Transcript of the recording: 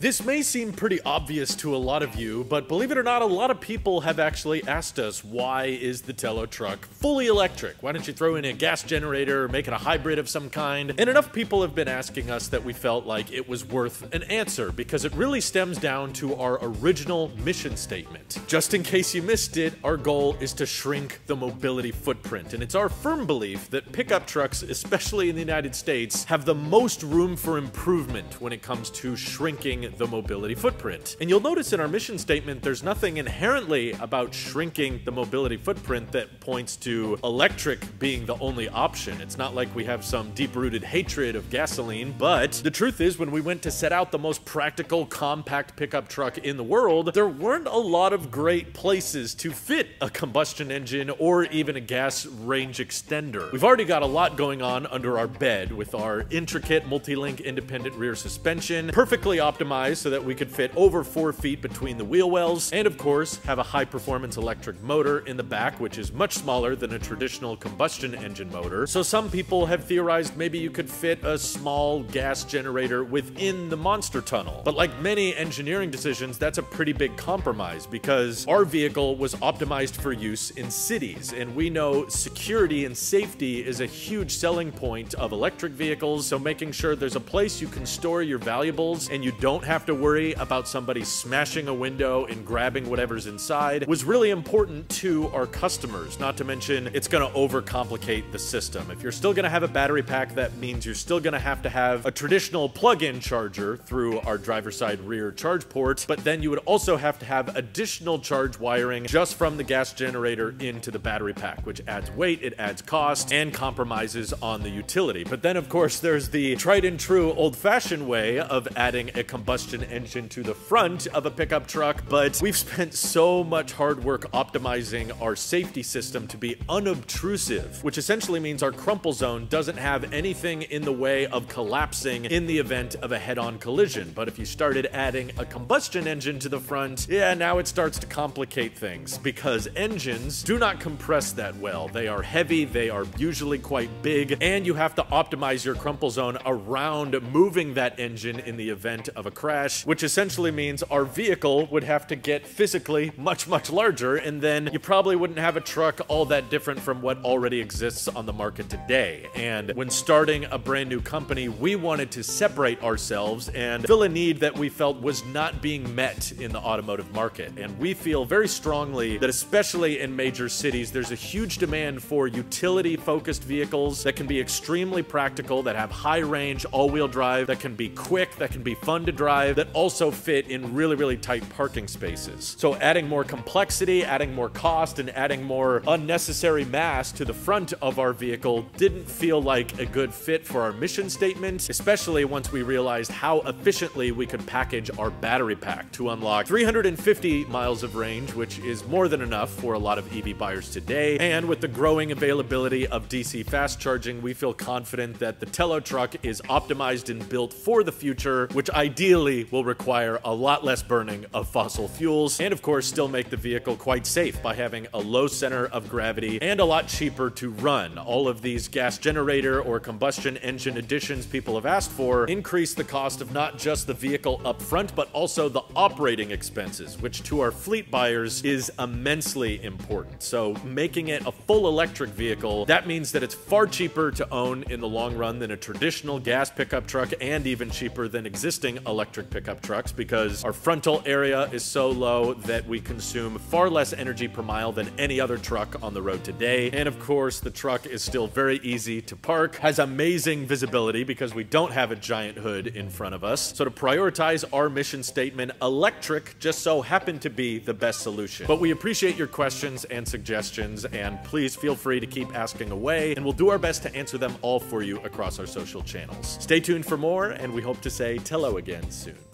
This may seem pretty obvious to a lot of you, but believe it or not, a lot of people have actually asked us why is the Telo truck fully electric? Why don't you throw in a gas generator or make it a hybrid of some kind? And enough people have been asking us that we felt like it was worth an answer because it really stems down to our original mission statement. Just in case you missed it, our goal is to shrink the mobility footprint, and it's our firm belief that pickup trucks, especially in the United States, have the most room for improvement when it comes to shrinking the mobility footprint. And you'll notice in our mission statement, there's nothing inherently about shrinking the mobility footprint that points to electric being the only option. It's not like we have some deep rooted hatred of gasoline, but the truth is, when we went to set out the most practical, compact pickup truck in the world, there weren't a lot of great places to fit a combustion engine or even a gas range extender. We've already got a lot going on under our bed with our intricate multi link independent rear suspension, perfectly optimized so that we could fit over four feet between the wheel wells, and of course, have a high performance electric motor in the back, which is much smaller than a traditional combustion engine motor. So some people have theorized maybe you could fit a small gas generator within the monster tunnel. But like many engineering decisions, that's a pretty big compromise because our vehicle was optimized for use in cities, and we know security and safety is a huge selling point of electric vehicles, so making sure there's a place you can store your valuables and you don't have to worry about somebody smashing a window and grabbing whatever's inside was really important to our customers. Not to mention, it's going to overcomplicate the system. If you're still going to have a battery pack, that means you're still going to have to have a traditional plug-in charger through our driver side rear charge port, but then you would also have to have additional charge wiring just from the gas generator into the battery pack, which adds weight, it adds cost, and compromises on the utility. But then, of course, there's the tried and true old-fashioned way of adding a combustion combustion engine to the front of a pickup truck, but we've spent so much hard work optimizing our safety system to be unobtrusive, which essentially means our crumple zone doesn't have anything in the way of collapsing in the event of a head-on collision. But if you started adding a combustion engine to the front, yeah, now it starts to complicate things because engines do not compress that well. They are heavy, they are usually quite big, and you have to optimize your crumple zone around moving that engine in the event of a crash, which essentially means our vehicle would have to get physically much, much larger, and then you probably wouldn't have a truck all that different from what already exists on the market today. And when starting a brand new company, we wanted to separate ourselves and fill a need that we felt was not being met in the automotive market. And we feel very strongly that, especially in major cities, there's a huge demand for utility focused vehicles that can be extremely practical, that have high range, all wheel drive, that can be quick, that can be fun to drive drive that also fit in really, really tight parking spaces. So adding more complexity, adding more cost, and adding more unnecessary mass to the front of our vehicle didn't feel like a good fit for our mission statement, especially once we realized how efficiently we could package our battery pack to unlock 350 miles of range, which is more than enough for a lot of EV buyers today. And with the growing availability of DC fast charging, we feel confident that the Telo truck is optimized and built for the future, which ideally ideally will require a lot less burning of fossil fuels, and of course still make the vehicle quite safe by having a low center of gravity and a lot cheaper to run. All of these gas generator or combustion engine additions people have asked for increase the cost of not just the vehicle up front, but also the operating expenses, which to our fleet buyers is immensely important. So making it a full electric vehicle, that means that it's far cheaper to own in the long run than a traditional gas pickup truck and even cheaper than existing electric electric pickup trucks because our frontal area is so low that we consume far less energy per mile than any other truck on the road today. And of course, the truck is still very easy to park, has amazing visibility because we don't have a giant hood in front of us. So to prioritize our mission statement, electric just so happened to be the best solution. But we appreciate your questions and suggestions, and please feel free to keep asking away, and we'll do our best to answer them all for you across our social channels. Stay tuned for more, and we hope to say hello again soon.